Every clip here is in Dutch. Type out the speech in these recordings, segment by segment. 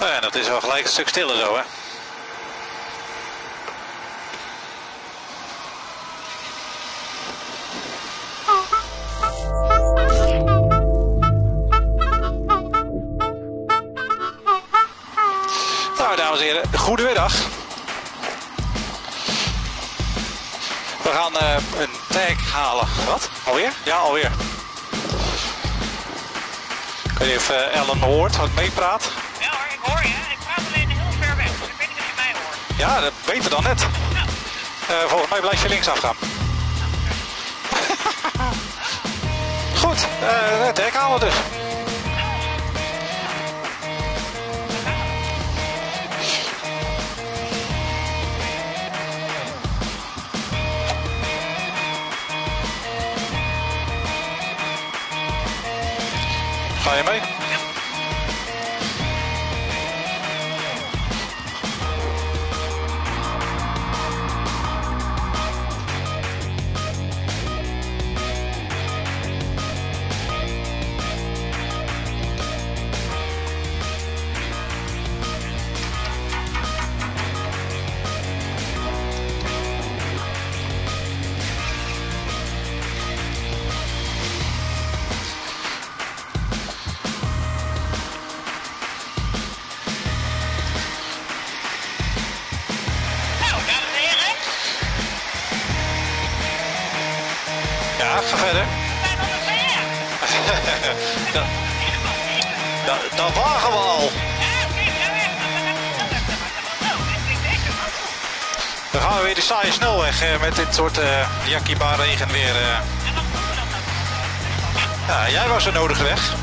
Oh ja, dat is wel gelijk een stuk stiller zo, hè? Nou, dames en heren, goedemiddag. We gaan eh, een tag halen. Wat? Alweer? Ja, alweer. Ik weet niet of eh, Ellen hoort, wat meepraat. Ja hoor, ik hoor je. Ik praat alleen heel ver weg. Dus ik weet niet of je mij hoort. Ja, dat beter dan net. Eh, volgens mij blijf je linksaf gaan. Goed, eh het hek halen dus. Ga Verder. Dat, dat, dat wagen we al. Dan gaan we weer de saaie snelweg eh, met dit soort jakkibaar regen weer. eh. Ja, jij was er nodig weg.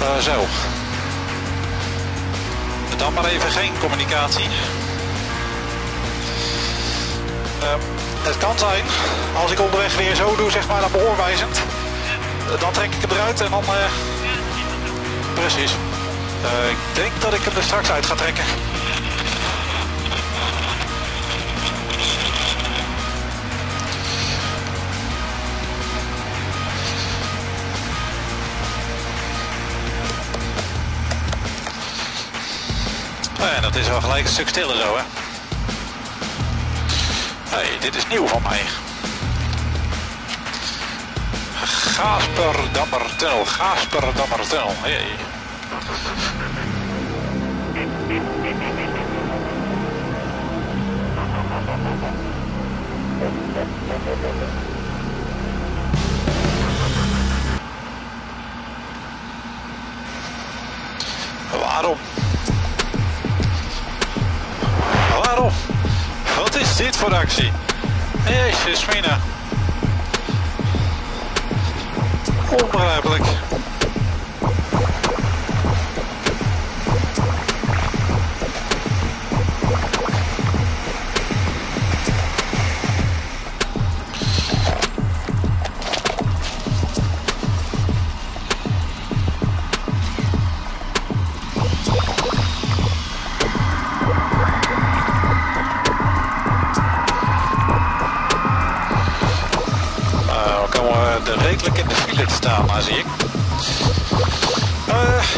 Eh, zo. Dan maar even geen communicatie. Eh, het kan zijn, als ik onderweg weer zo doe, zeg maar naar behoorwijzend. eh, Dan trek ik hem eruit en dan... eh, precies. Ik denk dat ik hem er straks uit ga trekken. Ja, dat is wel gelijk een stuk stiller zo, hè. Hey, dit is nieuw van mij. Gasperdammertunnel, Gasperdammertunnel. Hey. Dit voor actie? Jezus, Mina. Onbegrijpelijk.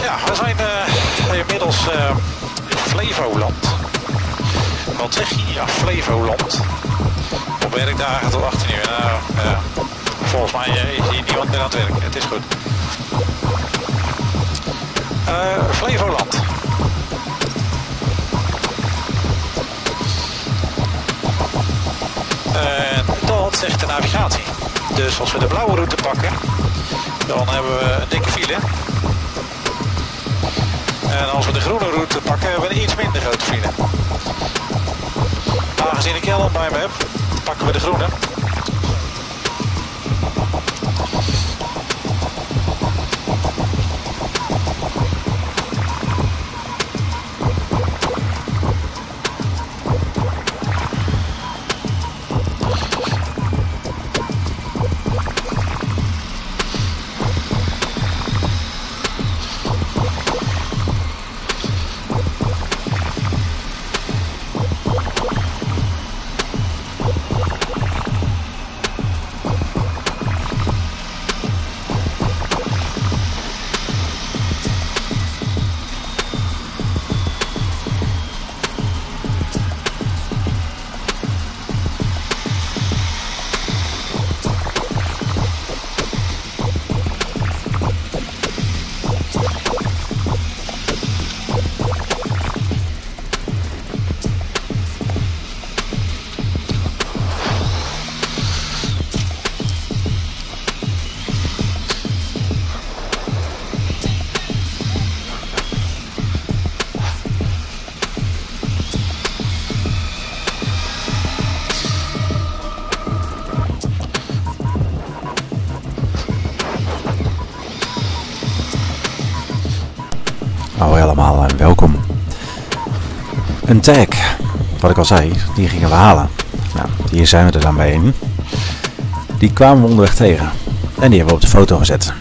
Ja, we zijn eh, inmiddels eh, in Flevoland. Wat zeg je? Ja, Flevoland. Op werkdagen tot 18 uur. Nou. Volgens mij eh, is hier niemand meer aan het werk. Het is goed. Eh, Flevoland. Dat zegt de navigatie. Dus als we de blauwe route pakken, dan hebben we een dikke file. En als we de groene route pakken, hebben we een iets minder grote file. Aangezien ik Ellen bij me heb, pakken we de groene. Allemaal en welkom. Een tag, wat ik al zei, die gingen we halen. Nou, hier zijn we er dan bij. Die kwamen we onderweg tegen. En die hebben we op de foto gezet.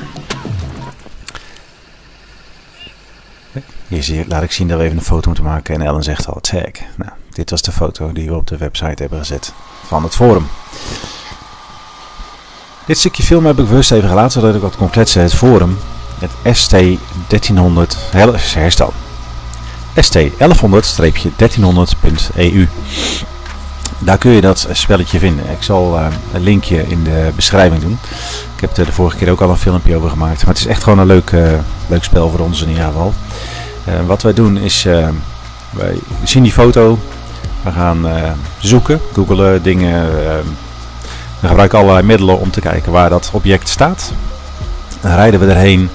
Hier zie, laat ik zien dat we even een foto moeten maken. En Ellen zegt al tag. Nou, dit was de foto die we op de website hebben gezet van het forum. Dit stukje film heb ik bewust even gelaten, zodat ik wat kon kletsen. Het forum, het ST1300 herstel. ST1100-1300.eu. Daar kun je dat spelletje vinden. Ik zal uh, een linkje in de beschrijving doen. Ik heb er de vorige keer ook al een filmpje over gemaakt. Maar het is echt gewoon een leuk, uh, leuk spel voor ons in ieder geval. Uh, wat wij doen is, wij zien die foto. We gaan zoeken, googelen dingen. we gebruiken allerlei middelen om te kijken waar dat object staat. Dan rijden we erheen.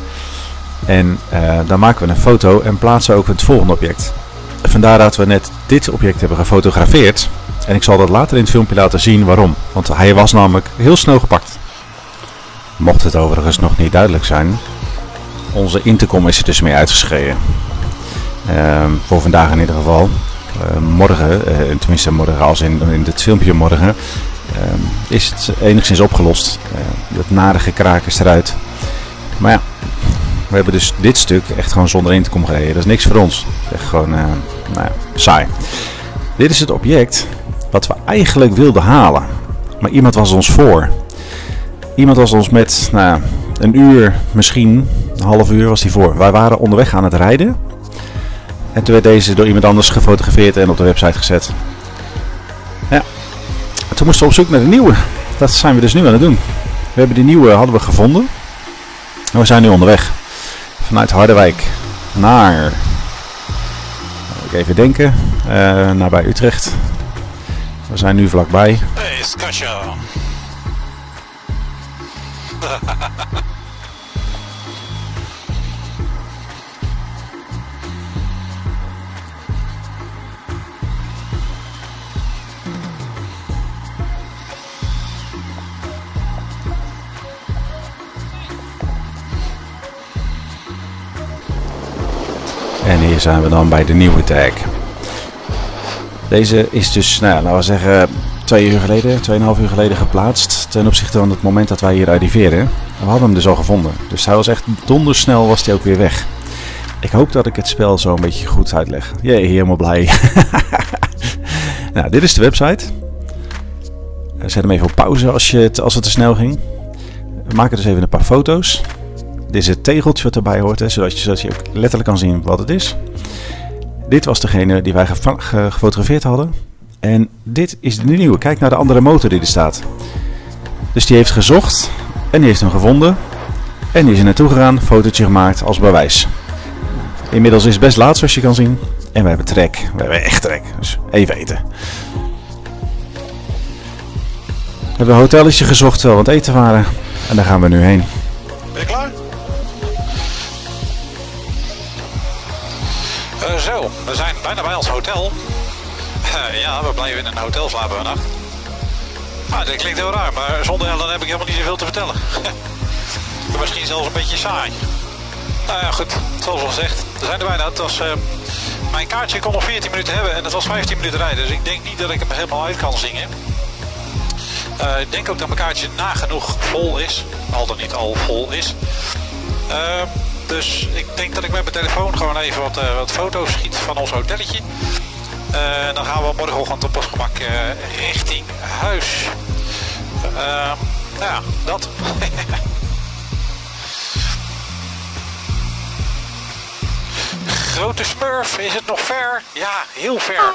En dan maken we een foto en plaatsen ook het volgende object. Vandaar dat we net dit object hebben gefotografeerd. En ik zal dat later in het filmpje laten zien waarom. Want hij was namelijk heel snel gepakt. Mocht het overigens nog niet duidelijk zijn. Onze intercom is er dus mee uitgeschreven. Uh, voor vandaag in ieder geval. Uh, morgen, uh, tenminste morgen als in, het filmpje morgen, ehm, is het enigszins opgelost. het nare gekraak is eruit. Maar ja, we hebben dus dit stuk echt gewoon zonder intercom gereden. Dat is niks voor ons. Echt gewoon nou ja, saai. Dit is het object wat we eigenlijk wilden halen. Maar iemand was ons voor. Iemand was ons met nou, een uur, misschien een half uur was hij voor. Wij waren onderweg aan het rijden. En toen werd deze door iemand anders gefotografeerd en op de website gezet. Ja. Toen moesten we op zoek naar de nieuwe. Dat zijn we dus nu aan het doen. We hebben die nieuwe hadden we gevonden. En we zijn nu onderweg. Vanuit Harderwijk naar... Even denken. Uh, naar bij Utrecht. We zijn nu vlakbij. Hey, Skasha. En hier zijn we dan bij de nieuwe tag. Deze is dus, nou laten we zeggen, twee uur geleden, tweeënhalf uur geleden geplaatst. Ten opzichte van het moment dat wij hier arriveren. We hadden hem dus al gevonden. Dus hij was echt dondersnel was hij ook weer weg. Ik hoop dat ik het spel zo een beetje goed uitleg. Jee, helemaal blij. nou, dit is de website. Zet hem even op pauze als, je het, als het te snel ging. We maken dus even een paar foto's. Dit is het tegeltje wat erbij hoort, hè, zodat, je, zodat je ook letterlijk kan zien wat het is. Dit was degene die wij gefotografeerd hadden. En dit is de nieuwe. Kijk naar de andere motor die er staat. Dus die heeft gezocht en die heeft hem gevonden. En die is er naartoe gegaan, fotootje gemaakt als bewijs. Inmiddels is het best laat zoals je kan zien. En we hebben trek. We hebben echt trek. Dus even eten. We hebben een hotelletje gezocht terwijl we aan het eten waren. En daar gaan we nu heen. Ben je klaar? Uh, zo, we zijn bijna bij ons hotel. Uh, ja, we blijven in een hotel slapen vannacht. Ah, dat klinkt heel raar, maar zonder Ellen heb ik helemaal niet zoveel te vertellen. Misschien zelfs een beetje saai. Nou ja, goed, zoals al gezegd, we zijn er bijna. Het was, uh, mijn kaartje kon nog 14 minuten hebben en het was 15 minuten rijden. Dus ik denk niet dat ik hem helemaal uit kan zingen. Ik denk ook dat mijn kaartje nagenoeg vol is. Al dan niet al vol is. Uh, dus ik denk dat ik met mijn telefoon gewoon even wat, uh, wat foto's schiet van ons hotelletje. Uh, dan gaan we morgenochtend op ons gemak uh, richting huis. nou ja, dat. Grote smurf, is het nog ver? Ja, heel ver.